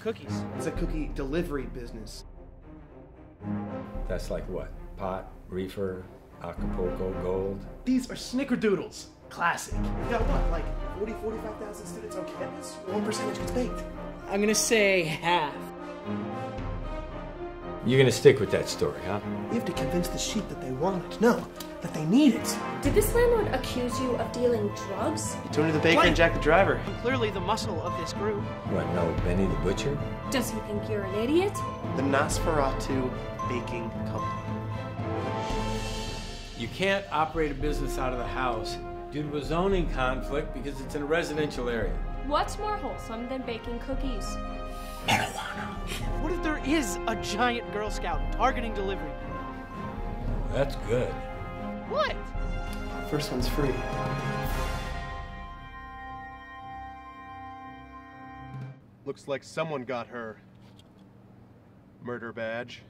Cookies. It's a cookie delivery business. That's like what? Pot, reefer, Acapulco Gold? These are snickerdoodles. Classic. You got what, like 40, 45,000 students on campus? One percentage gets baked. I'm gonna say half. You're gonna stick with that story, huh? You have to convince the sheep that they want it. No, that they need it. Did this landlord accuse you of dealing drugs? Tony the baker What? and Jack the driver. I'm clearly the muscle of this group. What, no Benny the Butcher? Does he think you're an idiot? The Nosferatu Baking Company. You can't operate a business out of the house due to a zoning conflict because it's in a residential area. What's more wholesome than baking cookies? Marijuana. What if there is a giant Girl Scout targeting delivery? That's good. What? First one's free. Looks like someone got her murder badge.